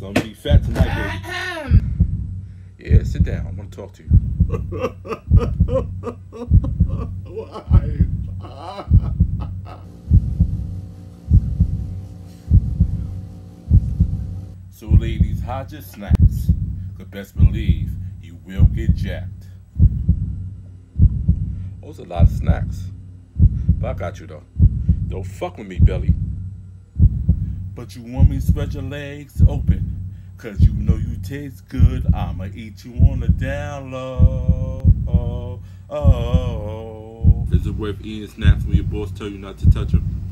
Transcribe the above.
Gonna be fat tonight, baby. yeah, sit down. I want to talk to you. so, ladies, hide your snacks. But best believe you will get jacked. Those a lot of snacks. But I got you though. Don't fuck with me, Billy. But you want me to spread your legs open. Cause you know you taste good. I'ma eat you on the down low. Oh, oh. Is it worth eating snacks when your boss tell you not to touch them?